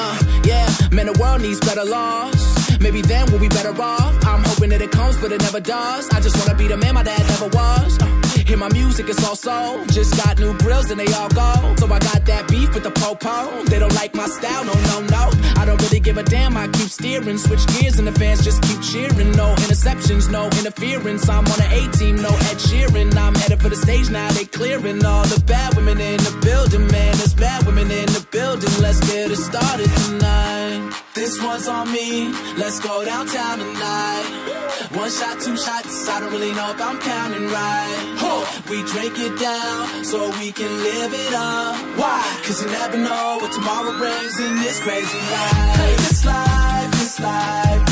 Uh, yeah, man, the world needs better laws. Maybe then we'll be better off. I'm hoping that it comes, but it never does. I just wanna be the man my dad never was. Uh, hear my music, it's all soul. Just got new grills and they all go. So I got that beef with the popo. They don't like my style, no, no, no. I don't really give a damn, I keep steering. Switch gears and the fans just keep cheering. No interceptions, no interference. I'm on an A team, no Ed Sheeran. I'm headed for the stage now, they clearing all the bad women in the building, man. There's bad women in the building. Let's get it started tonight. This one's on me. Let's go downtown tonight. One shot, two shots. I don't really know if I'm counting right. We drink it down so we can live it up. Why? Cause you never know what tomorrow brings in this crazy life. Hey, this life, this life,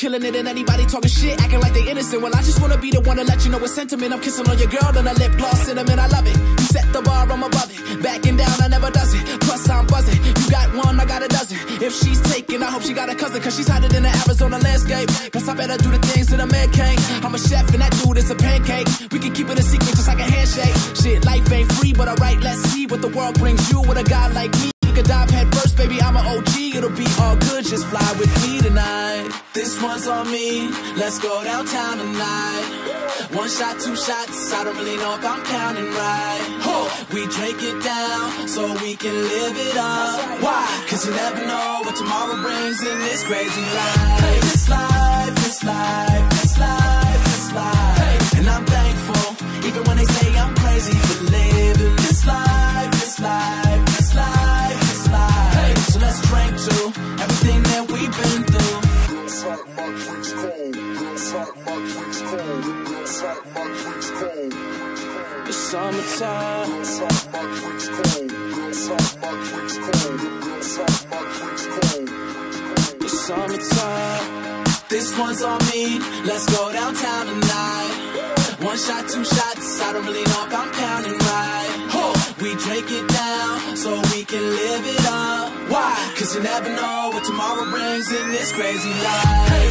killing it, and anybody talking shit, acting like they innocent. Well, I just wanna be the one to let you know it's sentiment. I'm kissing on your girl, and a lip gloss cinnamon. I love it. You set the bar, I'm above it. Backing down, I never does it. Plus, I'm buzzing. You got one, I got a dozen. If she's taken, I hope she got a cousin, cause she's hotter than the Arizona landscape. Guess I better do the things that a man can't. I'm a chef, and that dude is a pancake. We can keep it a secret just like a handshake. Shit, life ain't free, but alright, let's see what the world brings you with a guy like me. All good. Just fly with me tonight. This one's on me. Let's go downtown tonight. One shot, two shots. I don't really know if I'm counting right. We drink it down so we can live it up. Why? Cause you never know what tomorrow brings in this crazy life. Hey, this life, this life, my cold. Girls hot, my cold. Girls hot, my cold. The summertime. Girls hot, my cold. Girls hot, my cold. Girls hot, my cold. the summertime. This one's on me. Let's go downtown tonight. One shot, two shots. I don't really know if I'm counting right. We drink it down so we can live it up. Why? Cause you never know what tomorrow brings in this crazy life. Hey,